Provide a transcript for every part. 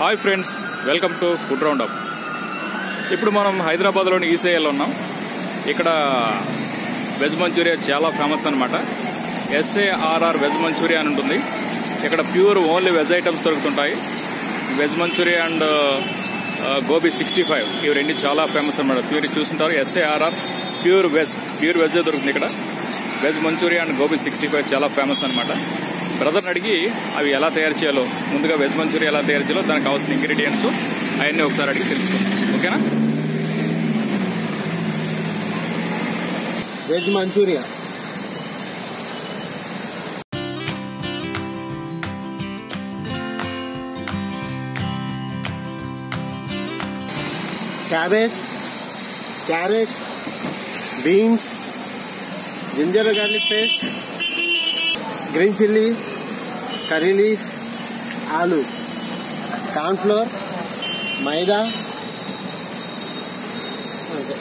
Hi friends welcome to food round up ఇప్పుడు మనం హైదరాబాద్లోని ఈసీఐలో ఉన్నాం. ఇక్కడ వెజ్ మంచూరియా చాలా ఫేమస్ అనమాట ఎస్ఏఆర్ఆర్ వెజ్ మంచూరియా అని ఉంటుంది. ఇక్కడ pure only veg items దొరుకుతుంటాయి. Veg manchurian and gobi sixty five ఇవి రెండు చాలా ఫేమస్ అనమాట ప్యూర్ చూస్తుంటారు S A R R pure veg pure veg దొరుకుతుంది ఇక్కడ. Veg manchurian and gobi sixty five చాలా ఫేమస్ అనమాట బ్రదర్ని అడిగి అవి ఎలా తయారు చేయాలో ముందుగా వెజ్ మంచూరియా ఎలా తయారు చేయాలో దానికి కావాల్సిన ఇంగ్రీడియంట్స్ అవన్నీ ఒకసారి అడిగి తెలుసుకుందాం. ఓకేనా? Veg manchurian. Cabbage carrot beans ginger garlic paste green chilli curry leaf ఆలు కార్న్ఫ్లోర్ మైదా. అంతే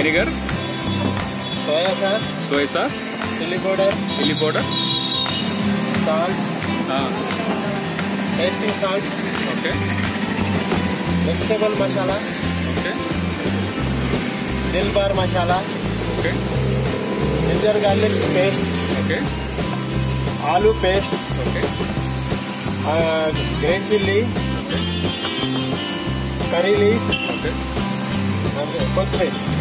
vinegar soya sauce soya sauce chilli powder chilli powder salt हाँ tasting salt okay vegetable masala okay दिल बार masala okay ginger garlic paste okay आलू paste okay green chilli curry leaf okay कोथमीर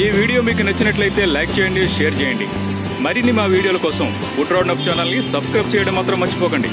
ఈ video మీకు నచ్చినట్లయితే like చేయండి share చేయండి. మరిన్ని మా వీడియోల కోసం ఫుడ్ రౌండ్ ఛానల్ని సబ్స్క్రైబ్ చేయడం మాత్రం మర్చిపోకండి.